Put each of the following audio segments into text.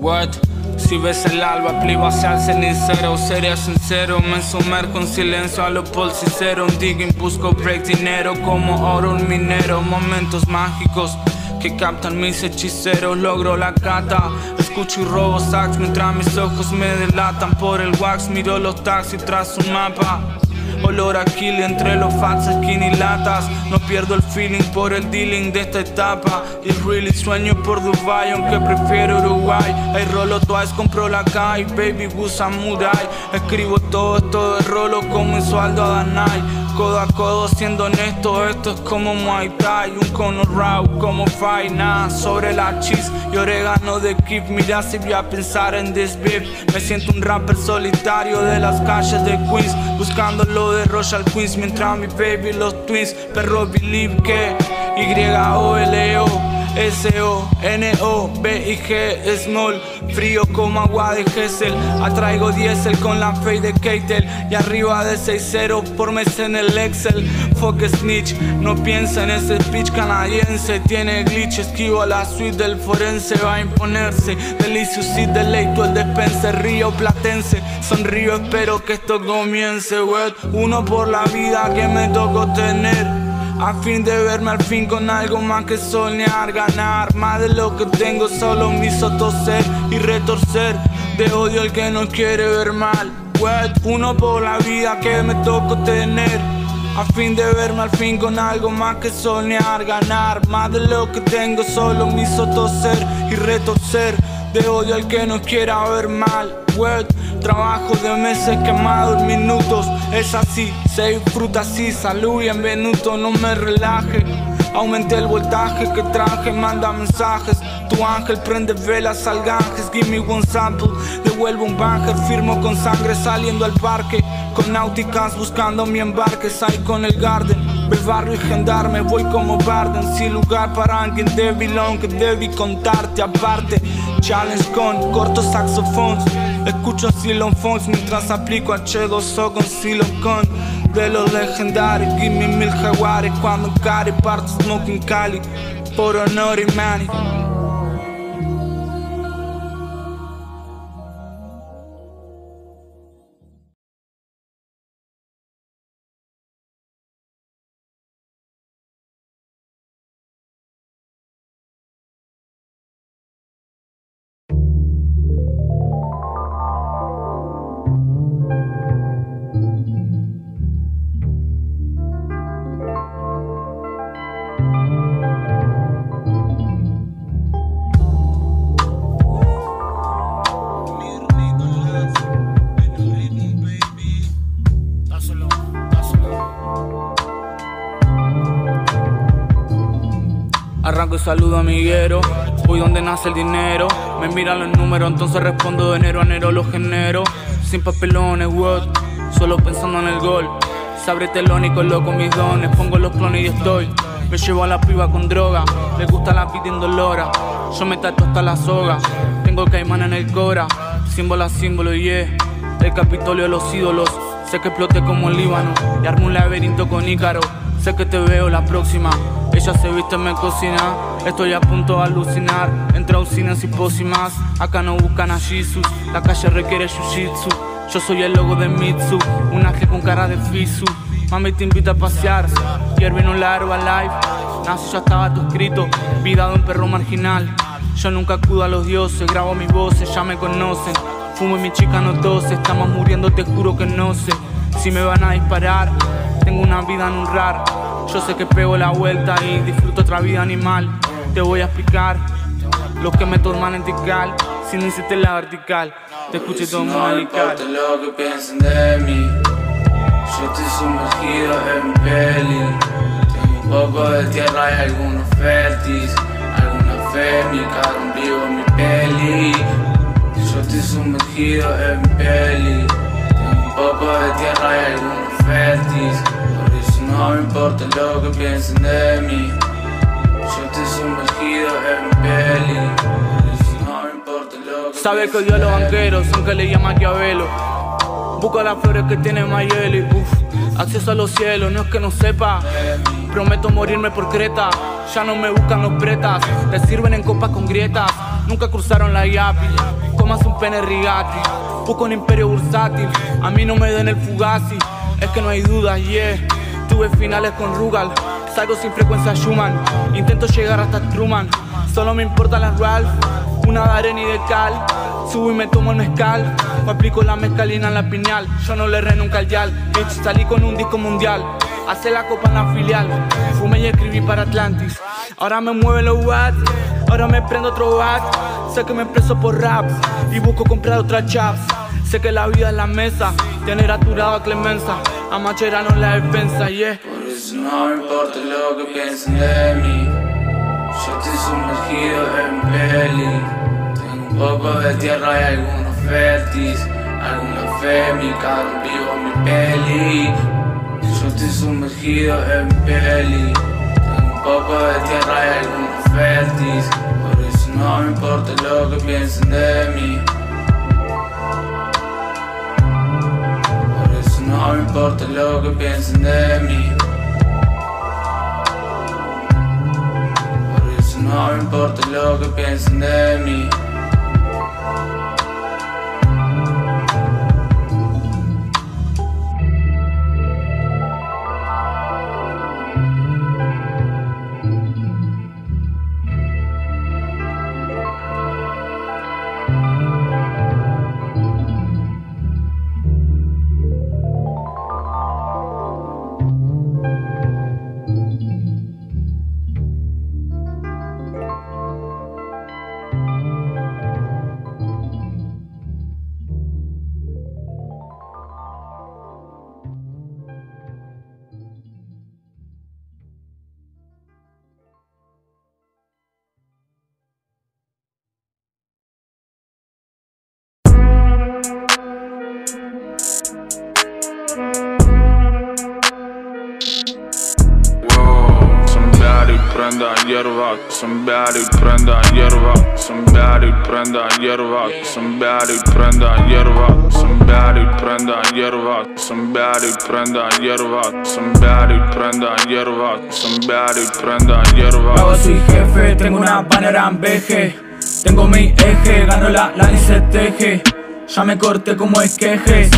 What? Si ves el alba, plivo hacia el cenicero Sería sincero, me sumerjo en silencio a lo Paul Un digging, busco break dinero como oro un minero. Momentos mágicos que captan mis hechiceros. Logro la cata, escucho y robo sax Mientras mis ojos me delatan. Por el wax Miro los taxis tras un mapa Olor a entre los fats, skin y latas. No pierdo el feeling por el dealing de esta etapa. Y really sueño por Dubai, aunque prefiero Uruguay. Hay rolo twice, compro la calle, baby usa Murai. Escribo todo esto de rolo como a Danai codo a codo, siendo honesto, esto es como Muay Thai, un cono raw como nada sobre la cheese y orégano de Keep. Mira si voy a pensar en this beef, me siento un rapper solitario de las calles de Queens, buscando lo de Royal Queens, mientras mi baby los twins, perro believe que Y-O-L-O. S-O-N-O-B-I-G Small Frío como agua de Gessel Atraigo diésel con la fe de Keitel. Y arriba de 6-0 por mes en el Excel. Fuck snitch No piensa en ese speech canadiense. Tiene glitch Esquivo a la suite del forense. Va a imponerse Delicious y deleito el despense. Río platense Sonrío espero que esto comience. Wet. Uno por la vida que me tocó tener a fin de verme al fin con algo más que soñar, ganar más de lo que tengo, solo me hizo toser y retorcer. De odio el que no quiere ver mal. Wet, uno por la vida que me tocó tener. A fin de verme al fin con algo más que soñar, ganar más de lo que tengo, solo me hizo toser y retorcer. De odio al que no quiera ver mal. Wet, Trabajo de meses quemados minutos, es así, se disfruta así, salud y en venuto, no me relaje. Aumenté el voltaje que traje, manda mensajes. Tu ángel prende velas salganjes, give me one sample. Devuelvo un banger, firmo con sangre saliendo al parque. Con náuticas buscando mi embarque, salí con el garden. Ve barrio y gendarme, voy como Barden. Sin lugar para alguien débil, aunque debí contarte aparte. Challenge con cortos saxophones. Escucho Silon Phones mientras aplico H2O con silicon De los legendarios, give me mil jaguares. Cuando cari parto smoking Cali. Por honor y money saludo amiguero. Voy donde nace el dinero. Me miran los números, entonces respondo de enero a enero los genero. Sin papelones, what? Solo pensando en el gol. Se abre telón y coloco mis dones. Pongo los clones y estoy. Me llevo a la piba con droga. Le gusta la vida indolora. Yo me tato hasta la soga. Tengo caimán en el cora. Símbolo a símbolo, yeah. El Capitolio de los ídolos. Sé que exploté como el Líbano. Y armo un laberinto con Ícaro. Sé que te veo la próxima. Ella se viste, me cocina. Estoy a punto de alucinar. Entre auxinas y pócimas. Acá no buscan a Jesus. La calle requiere jiu-jitsu. Yo soy el logo de Mitsu. Un ángel con cara de Fisu. Mami te invita a pasear. Hierve en un largo live. Nace ya estaba tu escrito. Vida de un perro marginal. Yo nunca acudo a los dioses. Grabo mis voces, ya me conocen. Fumo y mi chica no tose. Estamos muriendo, te juro que no sé. Si me van a disparar, tengo una vida en un rar. Yo sé que pego la vuelta y disfruto otra vida animal. Te voy a explicar lo que me toman en tical. Si no hiciste la vertical, te escuché todo no No importa lo que piensen de mí. Yo estoy sumergido en peli. Tengo un poco de tierra y algunos fértiles. Alguna mi carro vivo en mi peli. Yo estoy sumergido en peli. Tengo un poco de tierra y algunos fértiles. No me importa lo que piensen de mí. Yo estoy sumergido en peli. No me importa lo que Sabe que odio a los banqueros, aunque le llama Maquiavelo. Busco las flores que tiene Mayeli. Uf, acceso a los cielos, no es que no sepa. Prometo morirme por Creta. Ya no me buscan los pretas, te sirven en copas con grietas. nunca cruzaron la yapi. Comas un pene rigati, busco un imperio bursátil. A mí no me den el fugazi, es que no hay duda, yeah. Tuve finales con Rugal, salgo sin frecuencia Schumann. Intento llegar hasta Truman, solo me importan las Ralph. Una de arena y de cal, subo y me tomo el mezcal. Me aplico la mezcalina en la piñal, yo no le erré nunca al yal. Salí con un disco mundial. Hace la copa en la filial, fumé y escribí para Atlantis. Ahora me mueven los watts, ahora me prendo otro bat. Sé que me preso por rap y busco comprar otra chaps. Sé que la vida es la mesa, tener aturado a Clemenza. A en la defensa, yeah. Por eso no me importa lo que piensen de mí. Yo estoy sumergido en peli. Tengo un poco de tierra y algunos fértiles. Alguna fe, mi carro vivo mi peli. Yo estoy sumergido en peli. Tengo un poco de tierra y algunos fértiles. Por eso no me importa lo que piensen de mí. No importa lo que piensen de mí. Por eso no importa lo que piensen de mí. Hierba, somebody prenda hierba, somebody prenda hierba, somebody prenda hierba, somebody prenda hierba, somebody prenda hierba, somebody prenda hierba, somebody prenda hierba. Pago soy jefe, tengo una banner ambeje Tengo mi eje, gano la, la y se teje. Ya me corté como esquejes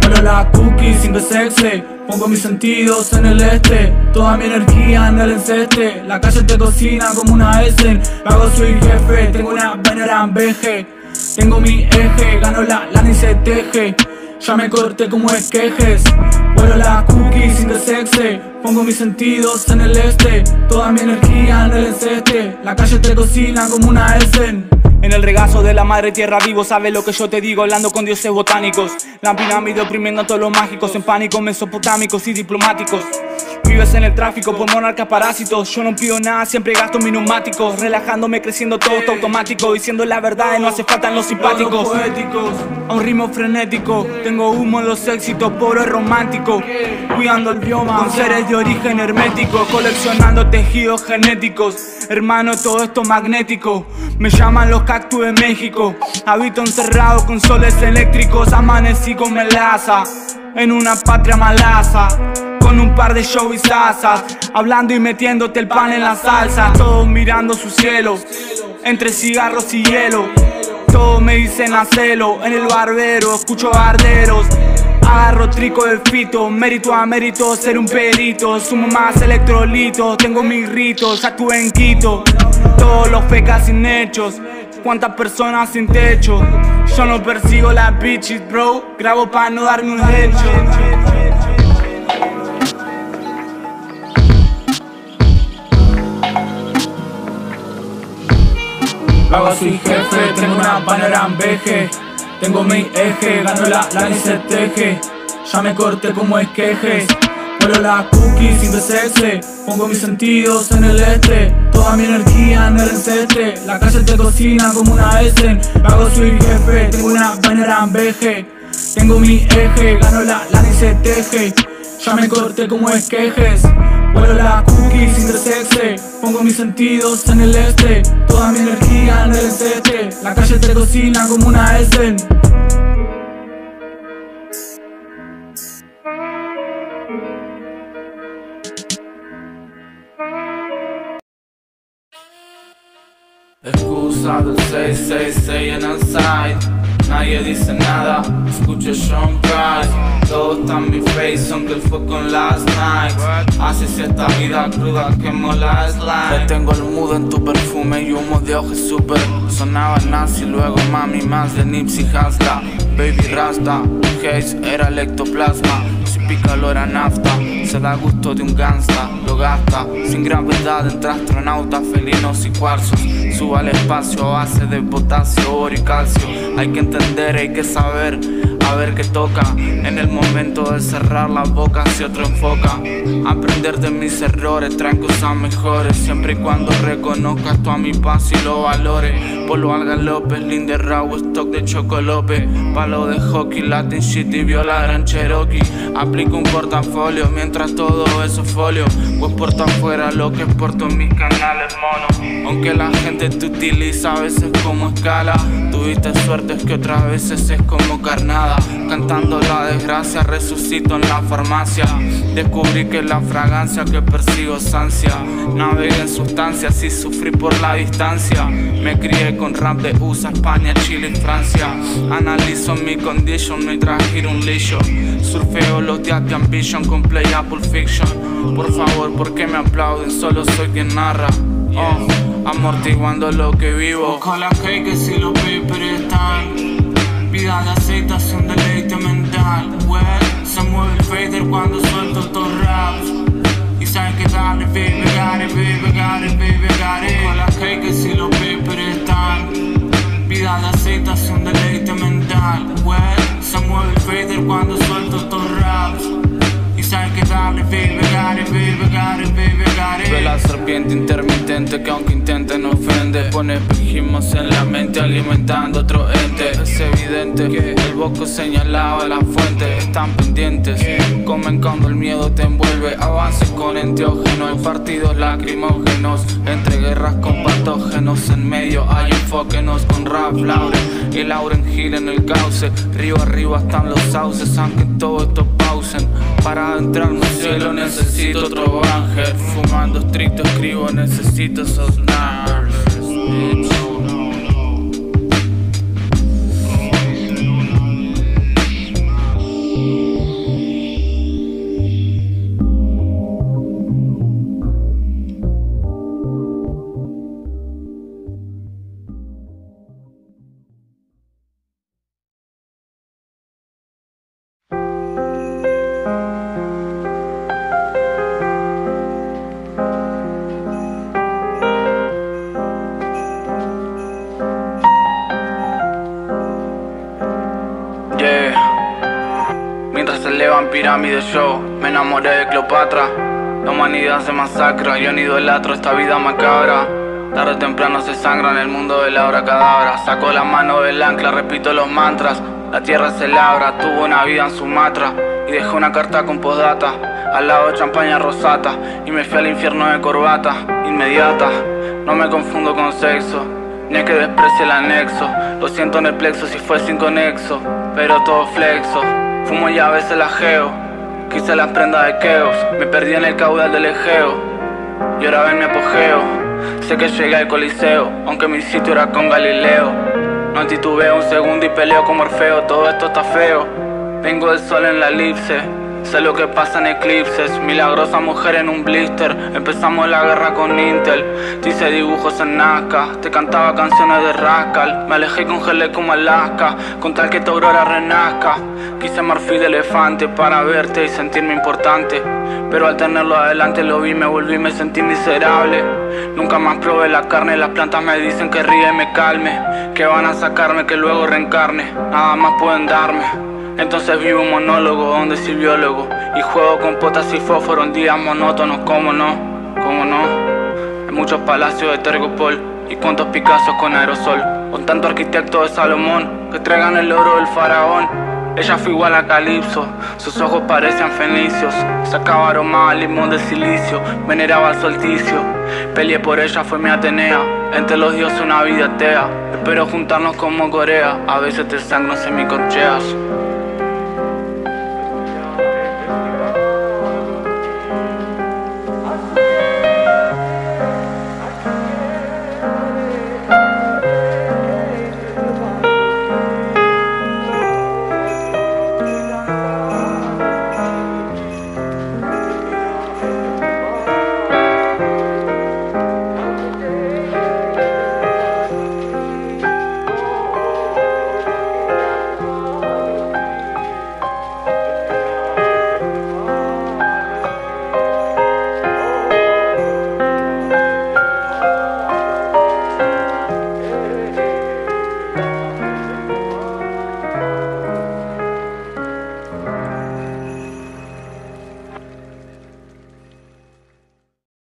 Vuelo la cookie sin sexy Pongo mis sentidos en el este Toda mi energía en el enceste. La calle te cocina como una Essen. Pago soy jefe, tengo una banner ambeje Tengo mi eje, gano la, la y se teje. Ya me corté como esquejes. Vuelo la cookie sin sexy Pongo mis sentidos en el este Toda mi energía en el enceste. La calle te cocina como una Essen en el regazo de la madre tierra vivo, sabes lo que yo te digo, hablando con dioses botánicos. La pirámide oprimiendo a todos los mágicos, en pánico mesopotámicos y diplomáticos. Vives en el tráfico por monarcas parásitos. Yo no pido nada, siempre gasto mis neumáticos. Relajándome, creciendo todo esto automático. Diciendo la verdad, y no hace falta en los simpáticos. poéticos, a un ritmo frenético. Tengo humo en los éxitos, pobre romántico. Cuidando el bioma, con seres de origen hermético. Coleccionando tejidos genéticos. Hermano, todo esto magnético. Me llaman los cactus de México. Habito encerrado con soles eléctricos. Amanecí con melaza. En una patria malaza un par de show y salsas Hablando y metiéndote el pan en la salsa. Todos mirando su cielo Entre cigarros y hielo. Todos me dicen hacelo En el barbero escucho barderos. Agarro trico de fito, mérito a mérito ser un perito. Sumo más electrolitos, tengo mis ritos, estuve en Quito. Todos los fecas sin hechos, cuántas personas sin techo. Yo no persigo las bitches bro, grabo pa' no darme un headshot Pago soy jefe, tengo una banner ambeje Tengo mi eje, gano la, se teje Ya me corté como esquejes Vuelo la cookie sin desece Pongo mis sentidos en el este. Toda mi energía en el enceste La calle te cocina como una Essen Pago soy jefe, tengo una banner ambeje Tengo mi eje, gano la, la y se teje Ya me corté como esquejes Vuelo la cookie sin sexy Pongo mis sentidos en el este. Toda mi energía en el este La calle te cocina como una Essen Excusa del 666 en el side Nadie dice nada, escucho Sean Price Todo está en mi face, aunque él fue con last night. Así si esta vida cruda quemo la slime. Tengo el mudo en tu perfume y humo de ojos super Sonaba nazi, luego mami más de Nipsey Hasla Baby Rasta, Haze era el ectoplasma. Si pica lo era nafta, se da gusto de un gangsta Lo gasta, sin gravedad entre astronautas, felinos y cuarzos. Suba al espacio a base de potasio, oro y calcio. Hay que entender, hay que saber a ver qué toca. En el momento de cerrar la boca si otro enfoca. Aprender de mis errores, traen cosas mejores, siempre y cuando reconozcas tú a mi paz y lo valores. Polo Alga López, Linde Raw, stock de Chocolope, palo de hockey, Latin shit y viola en Cherokee. Aplico un portafolio mientras todo eso folio, pues porta afuera lo que exporto en mis canales mono. Aunque la gente te utiliza a veces como escala, tuviste suerte que otras veces es como carnada. Cantando la desgracia, resucito en la farmacia. Descubrí que la fragancia que persigo es ansia. Navegué en sustancias y sufrí por la distancia. Me crié con rap de USA, España, Chile y Francia. Analizo mi condition mientras giro un lillo. Surfeo los días de ambition con play Apple Fiction. Por favor, ¿por qué me aplauden? Solo soy quien narra. Oh, amortiguando lo que vivo. Ojalá que si los papers están vida de aceitación, deleite mental. Well, se mueve el fader cuando suelto estos raps. Y saben que dale, baby, got it, baby, got it, baby, got it. Con las cakes y los papers están. Serpiente intermitente que aunque intente no ofende. Pone espejismos en la mente alimentando otro ente. Es evidente que el boco señalaba la fuente. Están pendientes, comen cuando el miedo te envuelve. Avances con enteógenos, partidos lacrimógenos. Entre guerras con patógenos en medio hay enfóquenos con rap Lauren. Y Lauren Hill en el cauce Río arriba están los sauces aunque todo esto pausen. Para entrar en cielo necesito otro ángel. Fumando estricto escribo necesito Maldito sos bitch. Pirámide yo Me enamoré de Cleopatra. La humanidad se masacra, yo ni idolatro esta vida macabra. Tarde o temprano se sangra en el mundo de la hora cadabra Saco la mano del ancla, repito los mantras. La tierra se labra, tuvo una vida en Sumatra. Y dejó una carta con postdata Al lado champaña rosata. Y me fui al infierno de corbata Inmediata, no me confundo con sexo ni es que desprecie el anexo. Lo siento en el plexo si fue sin conexo Pero todo flexo Fumo y a veces la geo. Quise las prendas de Keos. Me perdí en el caudal del Egeo. Y ahora ven mi apogeo. Sé que llegué al coliseo, aunque mi sitio era con Galileo. No titubeo un segundo y peleo como Orfeo. Todo esto está feo. Vengo del sol en la elipse. Sé lo que pasa en eclipses, milagrosa mujer en un blister. Empezamos la guerra con Intel. Te hice dibujos en Nazca, te cantaba canciones de Rascal. Me alejé y congelé como Alaska, con tal que tu aurora renazca. Quise marfil de elefante para verte y sentirme importante. Pero al tenerlo adelante lo vi, me volví, me sentí miserable. Nunca más probé la carne, las plantas me dicen que ríe y me calme. Que van a sacarme, que luego reencarne. Nada más pueden darme. Entonces vivo un monólogo donde soy biólogo Y juego con potas y fósforo en días monótonos, ¿cómo no? ¿Cómo no? Hay muchos palacios de Tergopol y cuantos Picassos con aerosol Con tanto arquitecto de Salomón que traigan el oro del faraón ella fue igual a Calipso, sus ojos parecían fenicios. Sacaba aroma al limón de silicio, veneraba al solsticio. Peleé por ella, fue mi Atenea. Entre los dioses una vida atea. Espero juntarnos como Corea, a veces te sangro en semiconcheas.